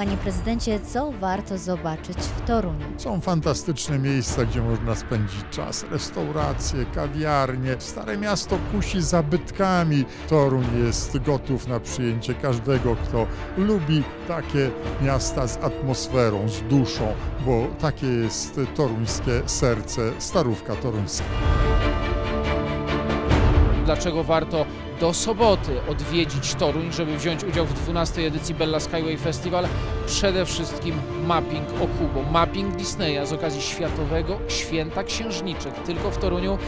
Panie prezydencie, co warto zobaczyć w Toruniu? Są fantastyczne miejsca, gdzie można spędzić czas. Restauracje, kawiarnie. Stare miasto kusi zabytkami. Toruń jest gotów na przyjęcie każdego, kto lubi takie miasta z atmosferą, z duszą, bo takie jest toruńskie serce, starówka toruńska. Dlaczego warto do soboty odwiedzić Toruń, żeby wziąć udział w 12 edycji Bella Skyway Festival. Przede wszystkim mapping Okubo, mapping Disneya z okazji Światowego Święta Księżniczek. Tylko w Toruniu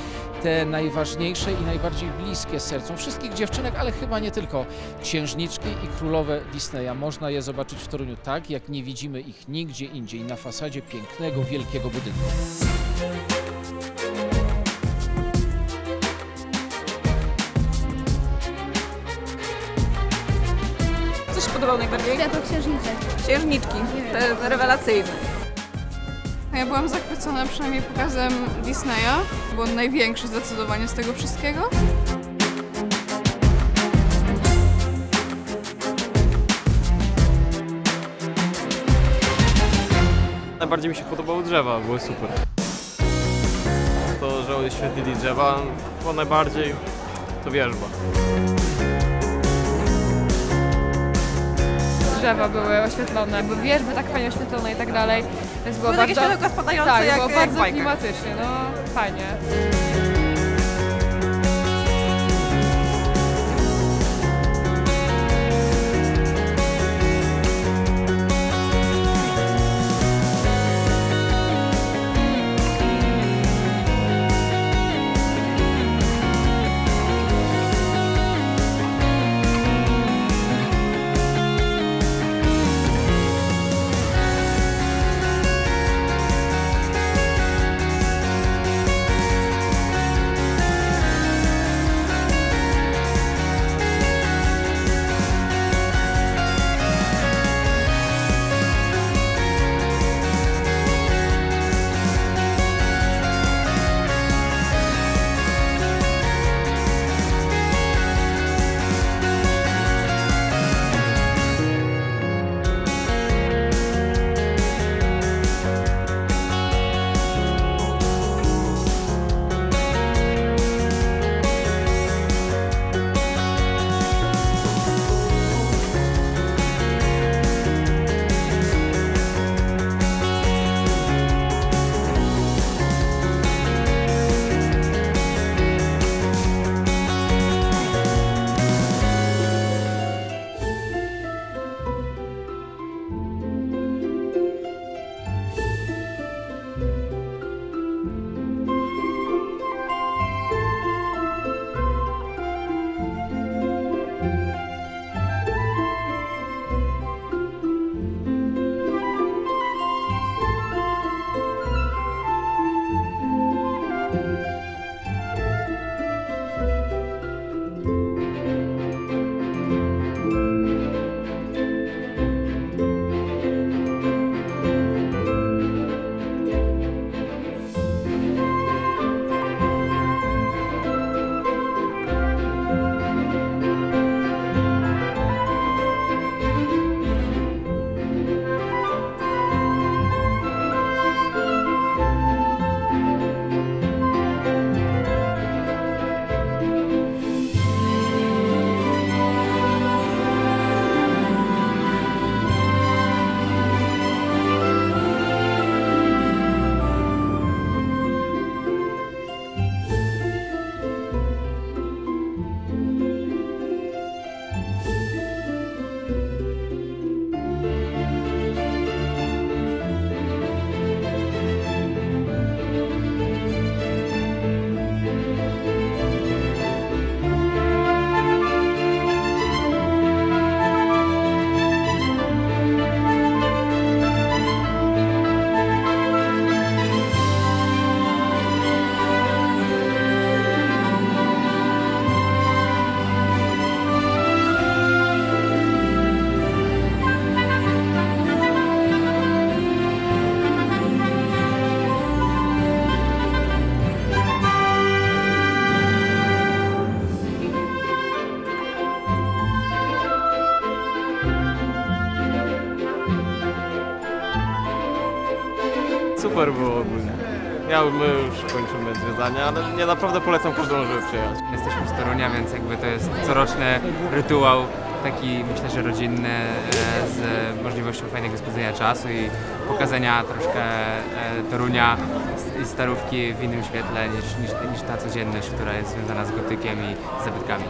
te najważniejsze i najbardziej bliskie sercom wszystkich dziewczynek, ale chyba nie tylko. Księżniczki i królowe Disneya. Można je zobaczyć w Toruniu tak, jak nie widzimy ich nigdzie indziej na fasadzie pięknego, wielkiego budynku. Podobało najbardziej? Światło księżniczek. Księżniczki, te rewelacyjne. Ja byłam zachwycona przynajmniej pokazem Disneya, bo on największy zdecydowanie z tego wszystkiego. Najbardziej mi się podobały drzewa, były super. To, że oświetlili drzewa, bo najbardziej to wierzba. Drzewa były oświetlone, były wierzby tak fajnie oświetlone i tak dalej. Więc było Były takie bardzo, światełka spadające tak, jak, było jak bardzo w bajkach. klimatycznie, no fajnie. Super było ogólnie. Ja, my już kończymy zwiedzanie, ale nie naprawdę polecam każdemu, żeby przyjechać. Jesteśmy z Torunia, więc jakby to jest coroczny rytuał, taki myślę, że rodzinny, e, z możliwością fajnego spędzenia czasu i pokazania troszkę e, Torunia i starówki w innym świetle niż, niż, niż ta codzienność, która jest związana z gotykiem i zabytkami.